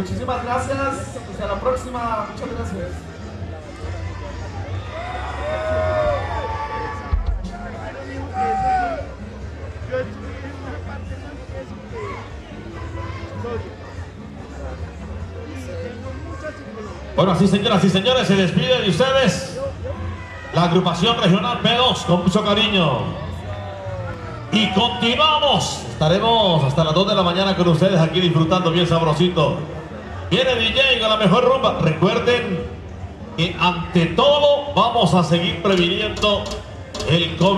Muchísimas gracias. Hasta la próxima. Muchas gracias. Bueno, así señoras y señores, se despide de ustedes la agrupación regional P2 con mucho cariño. Y continuamos. Estaremos hasta las 2 de la mañana con ustedes aquí disfrutando bien sabrosito. Viene DJ con la mejor rumba. Recuerden que ante todo vamos a seguir previniendo el COVID.